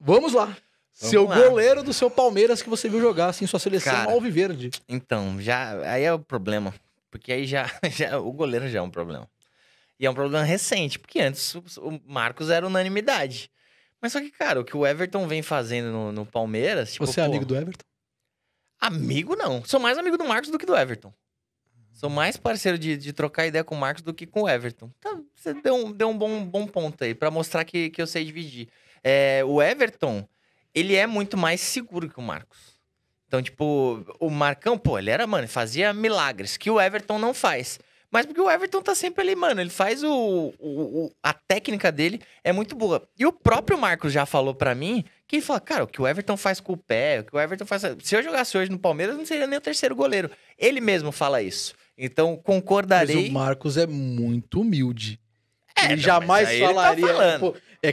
Vamos lá. seu lá. goleiro do seu Palmeiras que você viu jogar, assim, sua seleção Cara. alviverde. Então, já aí é o problema. Porque aí já, já o goleiro já é um problema. E é um problema recente, porque antes o, o Marcos era unanimidade. Mas só que, cara, o que o Everton vem fazendo no, no Palmeiras. Tipo, você é pô, amigo do Everton? Amigo não. Sou mais amigo do Marcos do que do Everton. Sou mais parceiro de, de trocar ideia com o Marcos do que com o Everton. Então, você deu um, deu um bom, bom ponto aí, pra mostrar que, que eu sei dividir. É, o Everton, ele é muito mais seguro que o Marcos. Então, tipo, o Marcão, pô, ele era, mano, fazia milagres, que o Everton não faz. Mas porque o Everton tá sempre ali, mano, ele faz o, o- o- a técnica dele é muito boa. E o próprio Marcos já falou pra mim que ele fala, cara, o que o Everton faz com o pé, o que o Everton faz. Se eu jogasse hoje no Palmeiras, não seria nem o terceiro goleiro. Ele mesmo fala isso. Então, Mas concordarei. o Marcos é muito humilde. É, ele não, jamais mas aí ele tá falaria. É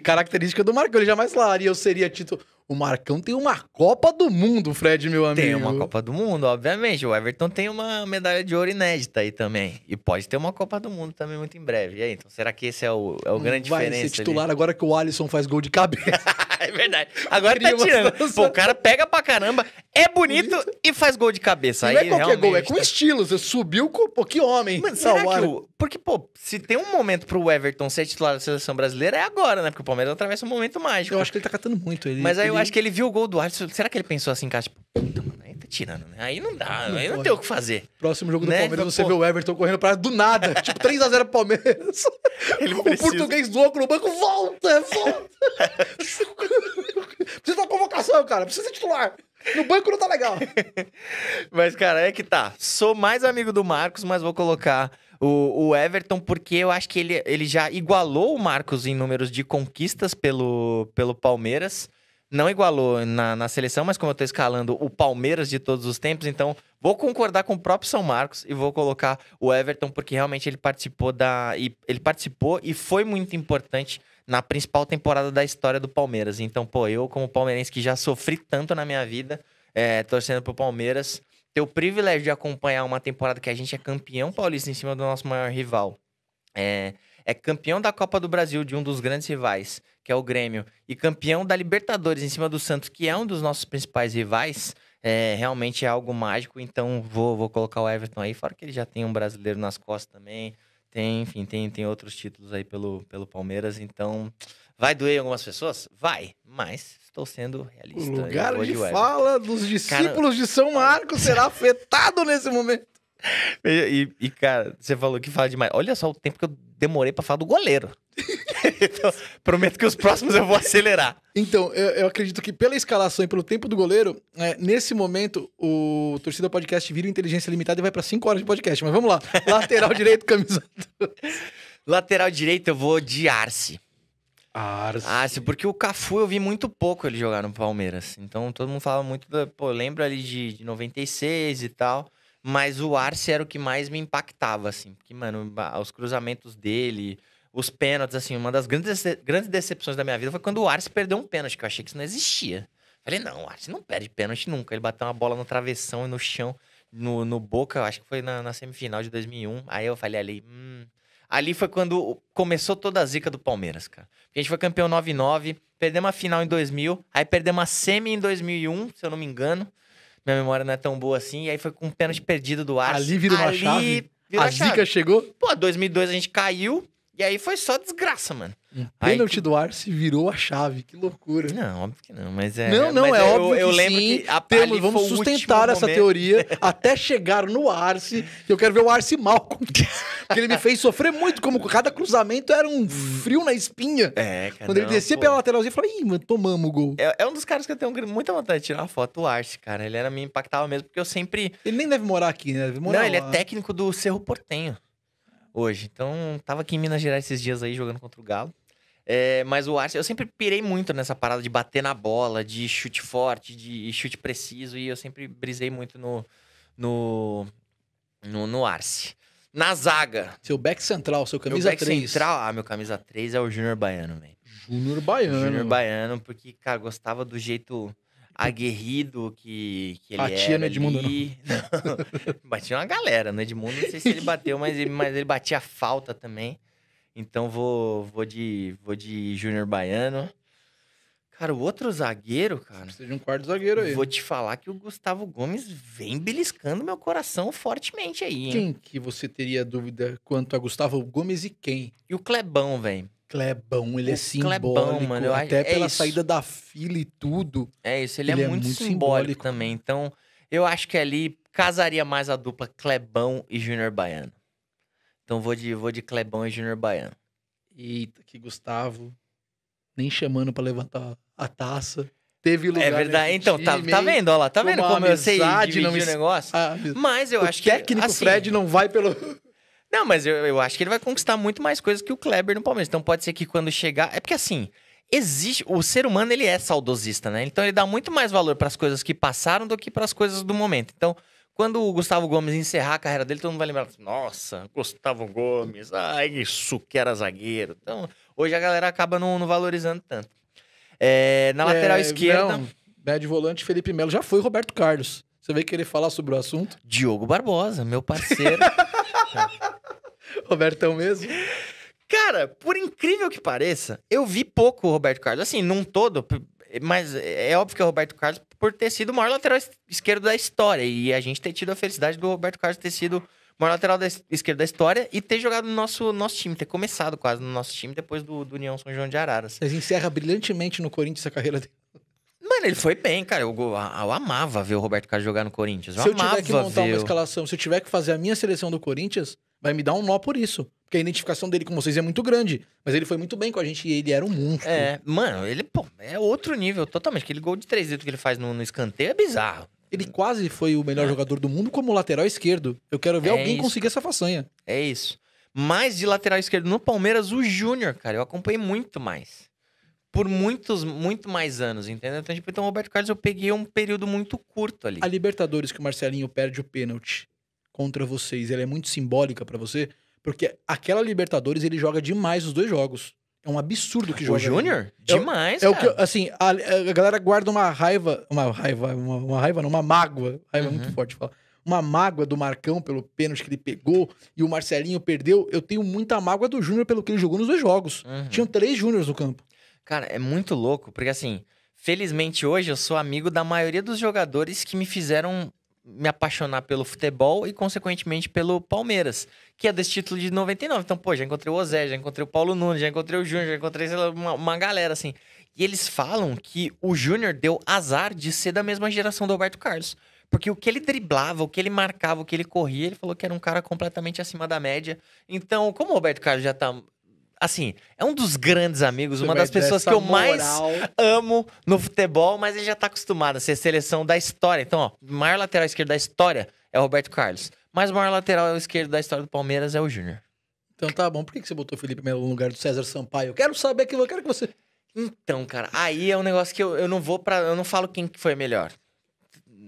característica do Marcão. Ele jamais falaria, eu seria título. O Marcão tem uma Copa do Mundo, Fred, meu amigo. Tem uma Copa do Mundo, obviamente. O Everton tem uma medalha de ouro inédita aí também. E pode ter uma Copa do Mundo também muito em breve. E aí, então, será que esse é o, é o grande Vai diferença? ser ali? titular agora que o Alisson faz gol de cabeça. é verdade. Agora Cria tá tirando. Pô, o cara pega pra caramba, é bonito e faz gol de cabeça. não aí é qualquer gol, é realmente com tá- estilo. Você subiu com. Pô, que homem. Mano, será que o... Porque, pô, se tem um momento pro Everton ser titular da seleção brasileira, é agora, né? Porque o Palmeiras atravessa um momento mágico. Eu acho que ele tá catando muito. Ele, Mas aí eu ele- acho que ele viu o gol do Alisson. Será que ele pensou assim, cara? Tipo, puta, mano, aí tá tirando, né? Aí não dá, Não aí não tem o que fazer. Próximo jogo do Né? Palmeiras, Pô. você vê o Everton correndo pra do nada. tipo, 3x0 pro Palmeiras. Ele o precisa. português óculos no banco, volta, volta. Cara. Precisa ser titular. No banco não tá legal. Mas, cara, é que tá. Sou mais amigo do Marcos, mas vou colocar o, o Everton porque eu acho que ele, ele já igualou o Marcos em números de conquistas pelo, pelo Palmeiras. Não igualou na, na seleção, mas como eu tô escalando o Palmeiras de todos os tempos, então vou concordar com o próprio São Marcos e vou colocar o Everton porque realmente ele participou da. Ele participou e foi muito importante na principal temporada da história do Palmeiras. Então, pô, eu, como palmeirense que já sofri tanto na minha vida, é, torcendo pro Palmeiras, ter o privilégio de acompanhar uma temporada que a gente é campeão paulista em cima do nosso maior rival. É, é campeão da Copa do Brasil de um dos grandes rivais, que é o Grêmio, e campeão da Libertadores em cima do Santos, que é um dos nossos principais rivais. É, realmente é algo mágico, então vou, vou colocar o Everton aí, fora que ele já tem um brasileiro nas costas também. Tem, enfim, tem, tem outros títulos aí pelo, pelo Palmeiras, então vai doer em algumas pessoas? Vai, mas estou sendo O realista. eu lugar de fala dos discípulos de São Marcos será afetado nesse momento. E, e, cara, você falou que fala demais. Olha só o tempo que eu demorei pra falar do goleiro. então, prometo que os próximos eu vou acelerar. Então, eu, eu acredito que pela escalação e pelo tempo do goleiro, é, nesse momento, o Torcida Podcast vira inteligência limitada e vai pra 5 horas de podcast. Mas vamos lá. Lateral direito, camisa. Lateral direito, eu vou de Arce. Arce. Arce, porque o Cafu eu vi muito pouco ele jogar no Palmeiras. Então todo mundo fala muito. Da, pô, eu lembro ali de, de 96 e tal. Mas o Arce era o que mais me impactava, assim. Porque, mano, os cruzamentos dele, os pênaltis, assim, uma das grandes, grandes decepções da minha vida foi quando o Arce perdeu um pênalti, que eu achei que isso não existia. Falei, não, o Arce não perde pênalti nunca. Ele bateu uma bola no travessão e no chão, no, no Boca, eu acho que foi na, na semifinal de 2001. Aí eu falei ali, hum... Ali foi quando começou toda a zica do Palmeiras, cara. A gente foi campeão 9-9, perdemos a final em 2000, aí perdemos a semi em 2001, se eu não me engano. Minha memória não é tão boa assim. E aí foi com um pênalti perdido do Arce. Ali virou uma chave? virou a a chave. zica chegou, Pô, 2002 a gente caiu, e aí foi só desgraça, mano. Um pênalti que- do Arce virou a chave. Que loucura. Não, óbvio que não, mas é... Não, não, é eu, óbvio Eu que lembro sim. que a, Temos, vamos sustentar essa momento. teoria até chegar no Arce. que Eu quero ver o Arce mal. Porque ele me fez sofrer muito. Como cada cruzamento era um frio na espinha. É, cara. Quando ele descia pô. pela lateralzinha, eu falei, ih, mano, tomamos o gol. É, é um dos caras que eu tenho muita vontade de tirar uma foto, o Arce, cara. Ele era me impactava mesmo, porque eu sempre. Ele nem deve morar aqui, né? Deve morar não, ele é lá. técnico do Cerro Portenho hoje. Então, tava aqui em Minas Gerais esses dias aí jogando contra o Galo. É, mas o Arce, eu sempre pirei muito nessa parada de bater na bola, de chute forte, de chute preciso, e eu sempre brisei muito no, no, no, no Arce. Na zaga, Seu back central, seu meu camisa back 3. central, ah, meu camisa 3 é o Júnior Baiano, velho. Júnior Baiano. Júnior Baiano, porque, cara, gostava do jeito aguerrido que, que ele Batia era no Edmundo, ali. Não. batia uma galera. No Edmundo, não sei se ele bateu, mas ele, mas ele batia falta também. Então, vou, vou de, vou de Júnior Baiano. Cara, o outro zagueiro, cara. Precisa de um quarto zagueiro aí. Vou te falar que o Gustavo Gomes vem beliscando meu coração fortemente aí, hein? Quem que você teria dúvida quanto a Gustavo Gomes e quem? E o Clebão, velho. Clebão, ele é O simbólico. Clebão, mano, eu até é pela isso. saída da fila e tudo. É isso, ele, Ele é, é muito, muito simbólico, simbólico. também. Então, eu acho que ali casaria mais a dupla Clebão e Júnior Baiano. Então, vou de, vou de Clebão e Júnior Baiano. Eita, que Gustavo. Nem chamando pra levantar a taça. Teve lugar É verdade. Então, tá, time, tá hein? vendo? Olha lá, tá vendo como eu sei dividir não o negócio? Ah, Mas eu acho que... técnico assim, Fred não vai pelo. Não, mas eu, eu acho que ele vai conquistar muito mais coisas que o Kleber no Palmeiras. Então pode ser que quando chegar. É porque assim, existe. O ser humano ele é saudosista, né? Então ele dá muito mais valor para as coisas que passaram do que para as coisas do momento. Então, quando o Gustavo Gomes encerrar a carreira dele, todo mundo vai lembrar: nossa, Gustavo Gomes, ai, isso que era zagueiro. Então, hoje a galera acaba não, não valorizando tanto. É, na lateral É, esquerda, Não, né, de volante, Felipe Melo. Já foi Roberto Carlos. Você vai querer falar sobre o assunto? Diogo Barbosa, meu parceiro. Robertão mesmo? Cara, por incrível que pareça, eu vi pouco o Roberto Carlos. Assim, num todo, mas é óbvio que é o Roberto Carlos por ter sido o maior lateral es- esquerdo da história. E a gente ter tido a felicidade do Roberto Carlos ter sido o maior lateral da es- esquerda da história e ter jogado no nosso, nosso time, ter começado quase no nosso time depois do, do União São João de Araras. Mas encerra brilhantemente no Corinthians a carreira dele. Mano, ele foi bem, cara. Eu, go- eu amava ver o Roberto Carlos jogar no Corinthians. Eu Se eu amava tiver que montar ver. uma escalação, se eu tiver que fazer a minha seleção do Corinthians, vai me dar um nó por isso. Porque a identificação dele com vocês é muito grande. Mas ele foi muito bem com a gente e ele era um monstro. É, mano, ele, pô, é outro nível totalmente. Aquele gol de três dedos que ele faz no, no escanteio é bizarro. Ele quase foi o melhor jogador do mundo como lateral esquerdo. Eu quero ver É alguém isso, conseguir essa façanha. É isso. Mais de lateral esquerdo no Palmeiras, o Júnior, cara. Eu acompanhei muito mais. Por muitos, muito mais anos, entendeu? Então, tipo, então o Roberto Carlos eu peguei um período muito curto ali. A Libertadores que o Marcelinho perde o pênalti contra vocês, ela é muito simbólica pra você? Porque aquela Libertadores ele joga demais os dois jogos. É um absurdo que O joga. Júnior? É o- Demais, É o que, assim, a, a galera guarda uma raiva, uma raiva, uma, uma raiva, não, uma mágoa, raiva é Uhum. muito forte falar. Uma mágoa do Marcão pelo pênalti que ele pegou e o Marcelinho perdeu. Eu tenho muita mágoa do Júnior pelo que ele jogou nos dois jogos. Uhum. Tinham três Júniors no campo. Cara, é muito louco, porque assim, felizmente hoje eu sou amigo da maioria dos jogadores que me fizeram me apaixonar pelo futebol e, consequentemente, pelo Palmeiras, que é desse título de 99. Então, pô, já encontrei o Ozé, já encontrei o Paulo Nunes, já encontrei o Júnior, já encontrei lá, uma, uma galera, assim. E eles falam que o Júnior deu azar de ser da mesma geração do Roberto Carlos. Porque o que ele driblava, o que ele marcava, o que ele corria, ele falou que era um cara completamente acima da média. Então, como o Roberto Carlos já tá. Assim, é um dos grandes amigos, uma das pessoas que eu mais moral. amo no futebol, mas ele já tá acostumado a ser seleção da história. Então, ó, o maior lateral esquerdo da história é o Roberto Carlos. Mas o maior lateral esquerdo da história do Palmeiras é o Júnior. Então tá bom. Por que você botou o Felipe Melo no lugar do César Sampaio? Eu quero saber aquilo, eu quero que você. Então, cara, aí é um negócio que eu, eu não vou para Eu não falo quem que foi melhor.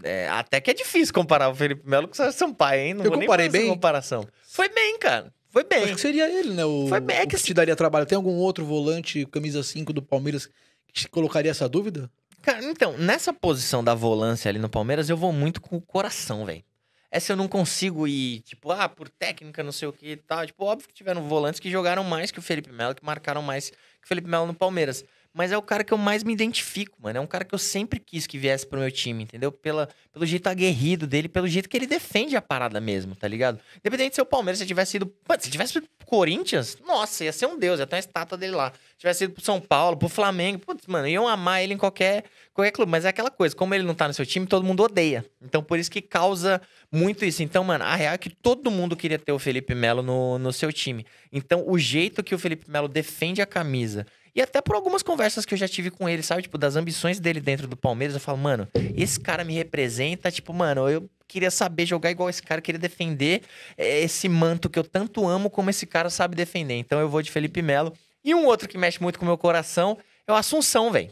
É, até que é difícil comparar o Felipe Melo com o Sérgio Sampaio, hein? Não Eu comparei bem? comparação. Foi bem, cara. Foi bem. Acho que seria ele, né? O, Foi bem, é o que que assim- te daria trabalho. Tem algum outro volante, camisa 5 do Palmeiras, que te colocaria essa dúvida? Cara, então, nessa posição da volância ali no Palmeiras, eu vou muito com o coração, velho. Essa eu não consigo ir, tipo, ah, por técnica, não sei o que e tal. Tipo, óbvio que tiveram volantes que jogaram mais que o Felipe Melo, que marcaram mais que o Felipe Melo no Palmeiras. Mas é o cara que eu mais me identifico, mano. É um cara que eu sempre quis que viesse pro meu time, entendeu? Pela, pelo jeito aguerrido dele, pelo jeito que ele defende a parada mesmo, tá ligado? Independente de ser o Palmeiras, se tivesse ido. Mano, se tivesse ido pro Corinthians, nossa, ia ser um deus, ia ter uma estátua dele lá. Se tivesse ido pro São Paulo, pro Flamengo, putz, mano, iam amar ele em qualquer, qualquer clube. Mas é aquela coisa, como ele não tá no seu time, todo mundo odeia. Então por isso que causa muito isso. Então, mano, a real é que todo mundo queria ter o Felipe Melo no, no seu time. Então, o jeito que o Felipe Melo defende a camisa. E até por algumas conversas que eu já tive com ele, sabe? Tipo, das ambições dele dentro do Palmeiras, eu falo, mano, esse cara me representa, tipo, mano, eu queria saber jogar igual esse cara, queria defender eh, esse manto que eu tanto amo como esse cara sabe defender. Então eu vou de Felipe Melo. E um outro que mexe muito com o meu coração é o Assunção, velho.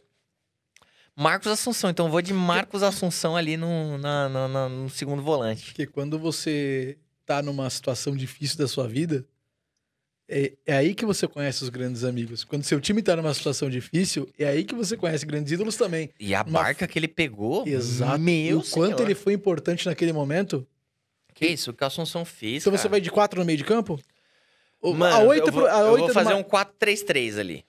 Marcos Assunção. Então eu vou de Marcos Assunção ali no, na- na- na- no segundo volante. Porque quando você tá numa situação difícil da sua vida, é, é aí que você conhece os grandes amigos. Quando seu time tá numa situação difícil, é aí que você conhece grandes ídolos também. E a Uma- barca que ele pegou, Exato. meu o quanto ele foi importante naquele momento. Que isso, o que o Assunção fez, Então você cara. vai de quatro no meio de campo? Mano, a oito eu vou, a eu oito vou fazer Mar- um 4-3-3 ali.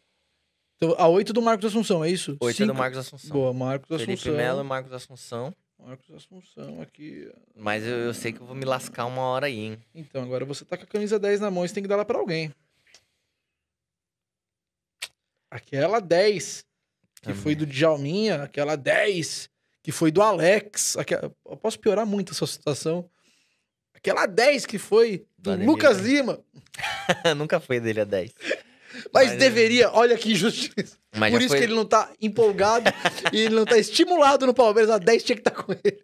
Então, a 8 do Marcos Assunção, é isso? Oito é do Cinco- Marcos Assunção. Boa, Marcos Felipe Assunção. Melo e Marcos Assunção. Marcos Assunção aqui. Mas eu, eu sei que eu vou me lascar uma hora aí, hein? Então, agora você tá com a camisa 10 na mão, você tem que dar ela pra alguém. Aquela 10, que Também. foi do Djalminha, aquela 10, que foi do Alex. aquela- Eu posso piorar muito essa situação. Aquela 10 que foi Do Lucas? Lima. Nunca foi dele a 10. Mas, Mas- deveria, olha que injustiça. Mas Por isso foi, que ele não tá empolgado e ele não tá estimulado no Palmeiras. A 10 tinha que estar com ele.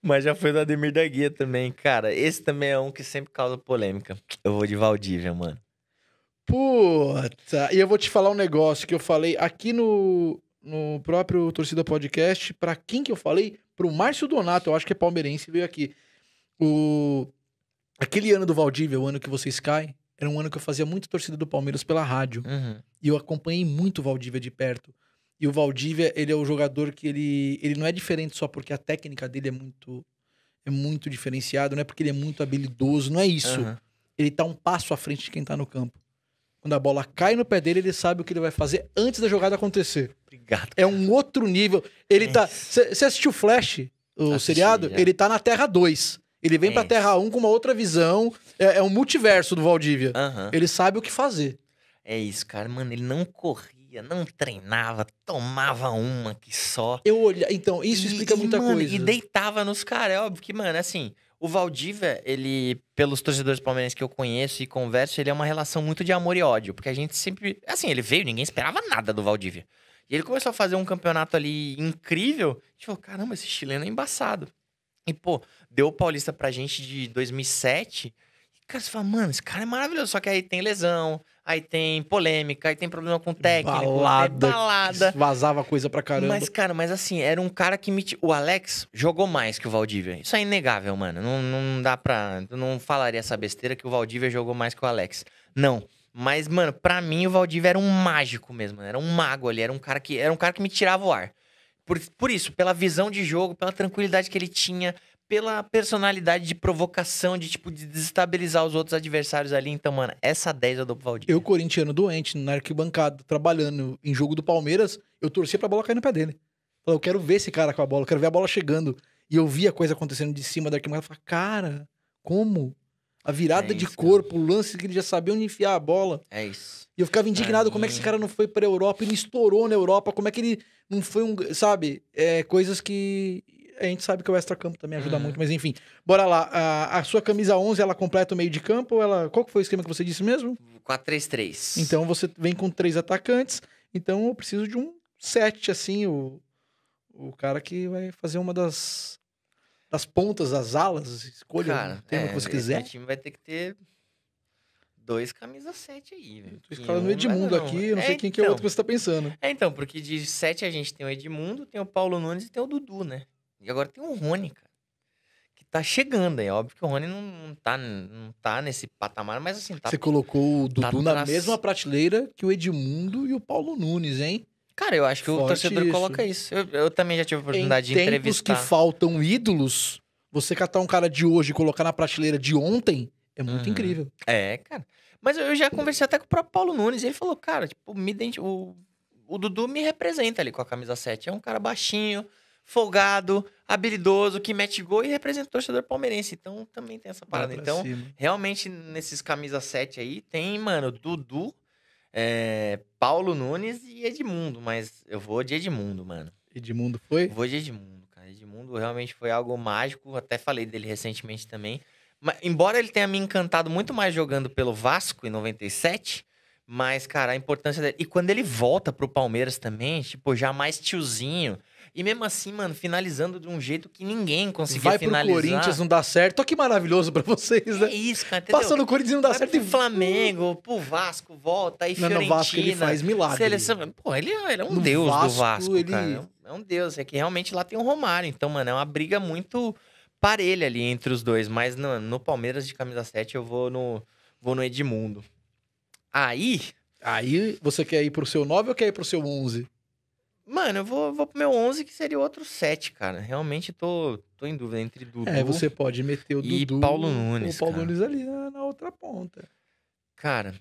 Mas já foi do Ademir da Guia também, cara. Esse também é um que sempre causa polêmica. Eu vou de Valdívia, mano. Puta, e eu vou te falar um negócio que eu falei aqui no, no próprio Torcida Podcast. Pra quem que eu falei? Pro Márcio Donato, eu acho que é palmeirense, veio aqui. O... Aquele ano do Valdívia, o ano que vocês caem, era um ano que eu fazia muito torcida do Palmeiras pela rádio. Uhum. E eu acompanhei muito o Valdívia de perto. E o Valdívia, ele é o jogador que ele, ele não é diferente só porque a técnica dele é muito é muito diferenciada, não é porque ele é muito habilidoso, não é isso. Aham. Ele tá um passo à frente de quem tá no campo. Quando a bola cai no pé dele, ele sabe o que ele vai fazer antes da jogada acontecer. Obrigado. É um outro nível. Ele tá. Você assistiu Flash, o Assisti, seriado? já. Ele tá na Terra 2. Ele vem É pra. Terra 1 com uma outra visão. É, é um multiverso do Valdívia. Aham. Ele sabe o que fazer. É isso, cara. Mano, ele não corria, não treinava, tomava uma que só. Eu olhar. Então, isso E- explica e, muita mano, coisa. E deitava nos caras. É óbvio que, mano, assim, o Valdívia, ele, pelos torcedores palmeirenses que eu conheço e converso, ele é uma relação muito de amor e ódio. Porque a gente sempre. Assim, ele veio, ninguém esperava nada do Valdívia. E ele começou a fazer um campeonato ali incrível. A gente falou: caramba, esse chileno é embaçado. E, pô, deu o Paulista pra gente de 2007. E, cara, você fala, mano, esse cara é maravilhoso. Só que aí tem lesão, aí tem polêmica, aí tem problema com o técnico, balada. balada. Vazava coisa pra caramba. Mas, cara, mas assim, era um cara que me. O Alex jogou mais que o Valdívia. Isso é inegável, mano. Não, não dá pra. Eu não falaria essa besteira que o Valdívia jogou mais que o Alex. Não. Mas, mano, pra mim o Valdívia era um mágico mesmo. Era um mago ali. Era um cara que, era um cara que me tirava o ar. Por, por isso, pela visão de jogo, pela tranquilidade que ele tinha, pela personalidade de provocação, de tipo, de desestabilizar os outros adversários ali. Então, mano, essa 10 eu dou pro Valdívia. Eu, corintiano doente, na arquibancada, trabalhando em jogo do Palmeiras, eu torcia pra bola cair no pé dele. Eu quero ver esse cara com a bola, eu quero ver a bola chegando. E eu vi a coisa acontecendo de cima da arquibancada. Falei, cara, como? A virada É de isso, cara. corpo, o lance que ele já sabia onde enfiar a bola. É isso. E eu ficava indignado como é que esse mim- cara não foi pra Europa, ele estourou na Europa, como é que ele não foi um. Sabe? É, coisas que. A gente sabe que o extra-campo também ajuda Uhum. muito, mas enfim. Bora lá. A, a sua camisa 11, ela completa o meio de campo? Ou ela, qual que foi o esquema que você disse mesmo? 4-3-3. Então você vem com três atacantes, então eu preciso de um sete, assim, o, o cara que vai fazer uma das, das pontas, das alas, escolha Cara, o tema é, que você quiser. time vai ter que ter dois camisa 7 aí, velho. Tô escalando o Edmundo não. aqui, não É, sei quem que é o então. outro que você tá pensando. É, então, porque de 7 a gente tem o Edmundo, tem o Paulo Nunes e tem o Dudu, né? E agora tem o Rony, cara. Que tá chegando aí. Óbvio que o Rony não, não, tá, não tá nesse patamar, mas assim, tá. Você colocou o tá Dudu na atrás. mesma prateleira que o Edmundo e o Paulo Nunes, hein? Cara, eu acho que o Forte torcedor isso. coloca isso. Eu, eu também já tive a oportunidade em de tempos entrevistar. que faltam ídolos, você catar um cara de hoje e colocar na prateleira de ontem é muito Uhum. incrível. É, cara. Mas eu já conversei até com o próprio Paulo Nunes e ele falou, cara, tipo, me identi- o, o Dudu me representa ali com a camisa 7. É um cara baixinho, folgado, habilidoso, que mete gol e representa o torcedor palmeirense. Então também tem essa parada. Então, cima. realmente, nesses camisa 7 aí, tem, mano, Dudu, é, Paulo Nunes e Edmundo. Mas eu vou de Edmundo, mano. Edmundo foi? Eu vou de Edmundo, cara. Edmundo realmente foi algo mágico. Até falei dele recentemente também. Mas, embora ele tenha me encantado muito mais jogando pelo Vasco em 97, mas, cara, a importância dele. E quando ele volta pro Palmeiras também, tipo, já mais tiozinho. E mesmo assim, mano, finalizando de um jeito que ninguém conseguia Vai pro finalizar. Corinthians, não dá certo. Olha que maravilhoso pra vocês, É né? isso, cara, entendeu? Passa no Corinthians não dá Vai certo. pro e- Flamengo, pro Vasco, volta, aí Não, Fiorentina. no Vasco ele faz milagre. Seleção... Pô, ele, é- ele é um No deus do Vasco, Vasco, ele- cara. É um- É um deus. É que realmente lá tem o Romário. Então, mano, é uma briga muito parelha ali entre os dois. Mas no, no Palmeiras de camisa 7 eu vou no, vou no Edmundo. Aí, Aí você quer ir pro seu 9 ou quer ir pro seu 11? Mano, eu vou, vou pro meu 11, que seria outro 7, cara. Realmente tô, tô em dúvida entre Dudu. É, você pode meter o E Dudu Paulo Nunes, o Paulo cara. Nunes ali na, na outra ponta. Cara.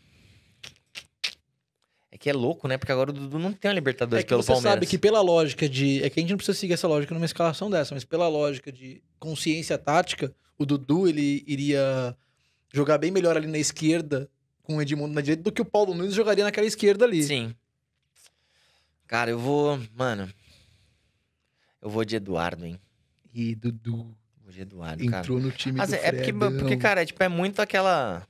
É que é louco, né? Porque agora o Dudu não tem a Libertadores É pelo você Palmeiras. sabe que pela lógica de. É que a gente não precisa seguir essa lógica numa escalação dessa, mas pela lógica de consciência tática, o Dudu ele iria jogar bem melhor ali na esquerda com o Edmundo na direita do que o Paulo Nunes jogaria naquela esquerda ali. Sim. Cara, eu vou. Mano. Eu vou de Eduardo, hein? E Dudu Vou de Eduardo, cara. entrou no time Mas do é, é porque, porque, cara, é, tipo, é muito aquela.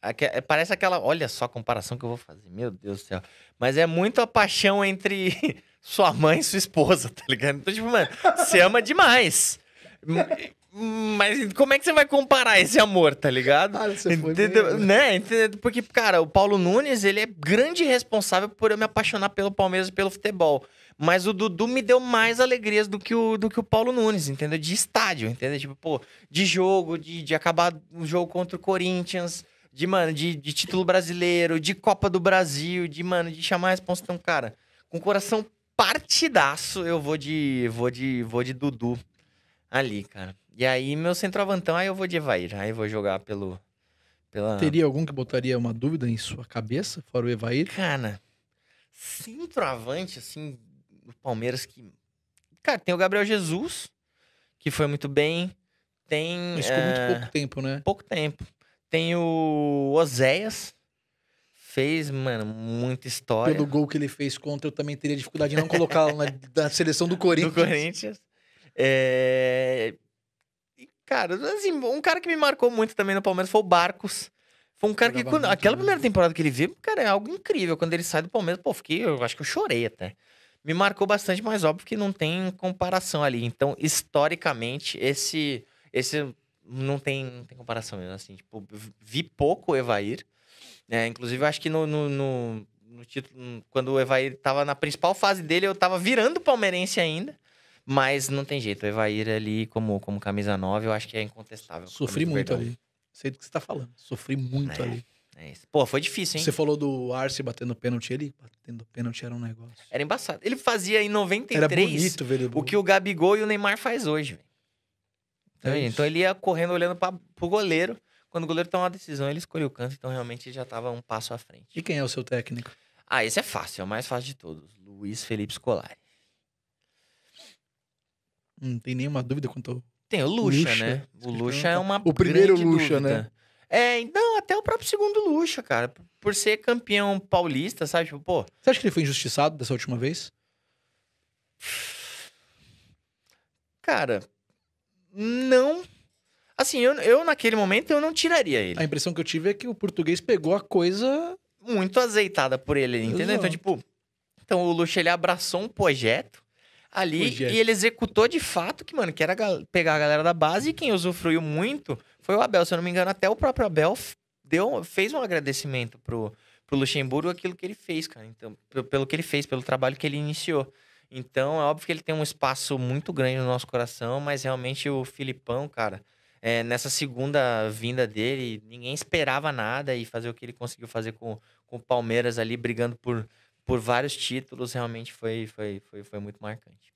aque- é- parece aquela. Olha só a comparação que eu vou fazer. Meu Deus do céu. Mas é muito a paixão entre sua mãe e sua esposa, tá ligado? Então, tipo, mano, você ama demais. Mas como é que você vai comparar esse amor, tá ligado? Ah, você foi Entendeu? né? Né? Entendeu? Porque, cara, o Paulo Nunes, ele é grande responsável por eu me apaixonar pelo Palmeiras e pelo futebol. Mas o Dudu me deu mais alegrias do que o, do que o Paulo Nunes, entendeu? De estádio, entendeu? Tipo, pô, de jogo, de, de acabar o jogo contra o Corinthians, de, mano, de, de título brasileiro, de Copa do Brasil, de, mano, de chamar a responsa. Então, cara, com o coração partidaço, eu vou de, vou de, vou de Dudu ali, cara. E aí, meu centroavantão, aí eu vou de Evair. Aí eu vou jogar pelo... Pela... Teria algum que botaria uma dúvida em sua cabeça, fora o Evair? Cara, centroavante, assim, do Palmeiras que. Cara, tem o Gabriel Jesus, que foi muito bem. Tem. Mas ficou muito eh, pouco tempo, né? pouco tempo. Tem o Oséias. Fez, mano, muita história. Pelo gol que ele fez contra, eu também teria dificuldade de não colocá-lo na, na seleção do do Corinthians. Corinthians. É... Cara, assim, um cara que me marcou muito também no Palmeiras foi o Barcos. Foi um cara que, quando, aquela primeira temporada que ele veio, cara, é algo incrível. Quando ele sai do Palmeiras, pô, fiquei, eu acho que eu chorei até. Me marcou bastante, mas óbvio que não tem comparação ali. Então, historicamente, esse, esse não tem, não tem comparação mesmo. Assim, tipo, vi pouco o Evair. né? inclusive, eu acho que no, no, no, no título, quando o Evair tava na principal fase dele, eu tava virando palmeirense ainda. Mas não tem jeito. O Evair ali, como, como camisa 9, eu acho que é incontestável. Sofri muito ali. Sei do que você tá falando. Sofri muito É. ali. É isso. Pô, foi difícil, hein? Você falou do Arce batendo pênalti ali. Batendo pênalti era um negócio. Era embaçado. Ele fazia em 93 Era bonito ele. o que o Gabigol e o Neymar faz hoje, velho. Então, É então ele ia correndo olhando pra, pro goleiro. Quando o goleiro toma uma decisão, ele escolheu o canto. Então realmente já tava um passo à frente. E quem é o seu técnico? Ah, esse é fácil, é o mais fácil de todos. Luiz Felipe Scolari. Não tem nenhuma dúvida quanto ao... Tem o Lucha, Lucha. né? O Lucha é uma O primeiro Lucha, dúvida. né? É, então, até o próprio segundo Lucha, cara. Por ser campeão paulista, sabe? Tipo, pô, Você acha que ele foi injustiçado dessa última vez? cara, não. Assim, eu, eu naquele momento eu não tiraria ele. A impressão que eu tive é que o português pegou a coisa... muito azeitada por ele, entendeu? Então, Exato. tipo, então o Lucha ele abraçou um projeto ali Projeto. e ele executou de fato que, mano, que era pegar a galera da base e quem usufruiu muito foi o Abel. Se eu não me engano, até o próprio Abel deu, fez um agradecimento pro, pro Luxemburgo aquilo que ele fez, cara. Então, pe- pelo que ele fez, pelo trabalho que ele iniciou. Então, é óbvio que ele tem um espaço muito grande no nosso coração, mas realmente o Filipão, cara, é, nessa segunda vinda dele, ninguém esperava nada e fazer o que ele conseguiu fazer com, com o Palmeiras ali, brigando por, por vários títulos, realmente foi, foi, foi, foi muito marcante.